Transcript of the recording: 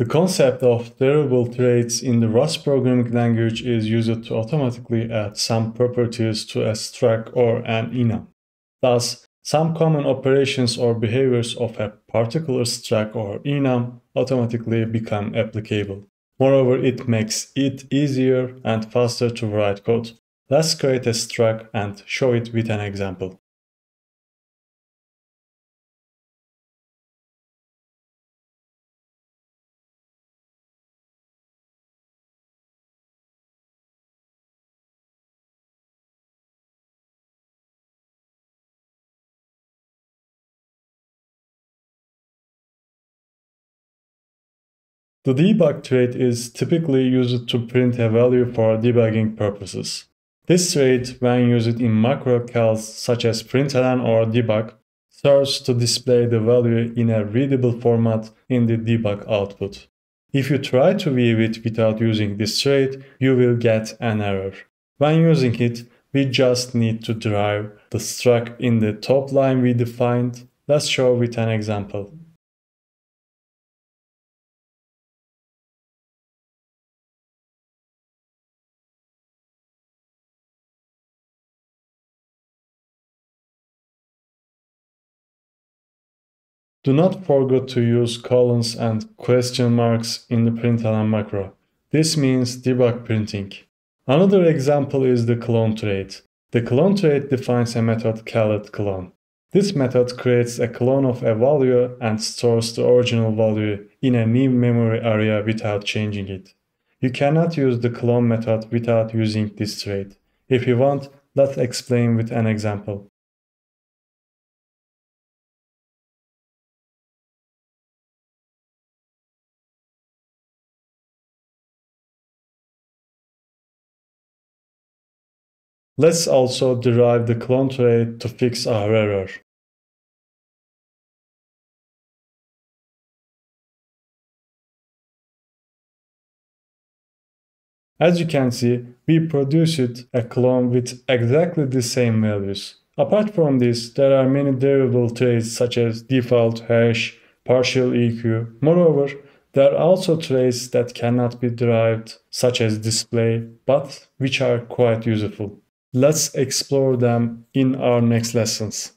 The concept of derivable traits in the Rust programming language is used to automatically add some properties to a struct or an enum. Thus, some common operations or behaviors of a particular struct or enum automatically become applicable. Moreover, it makes it easier and faster to write code. Let's create a struct and show it with an example. The debug trait is typically used to print a value for debugging purposes. This trait, when used in macro calls such as println or debug, serves to display the value in a readable format in the debug output. If you try to view it without using this trait, you will get an error. When using it, we just need to derive the struct in the top line we defined. Let's show with an example. Do not forget to use colons and question marks in the println macro. This means debug printing. Another example is the clone trait. The clone trait defines a method called clone. This method creates a clone of a value and stores the original value in a new memory area without changing it. You cannot use the clone method without using this trait. If you want, let's explain with an example. Let's also derive the clone trait to fix our error. As you can see, we produced a clone with exactly the same values. Apart from this, there are many derivable traits such as default, hash, partial EQ. Moreover, there are also traits that cannot be derived, such as display, but which are quite useful. Let's explore them in our next lessons.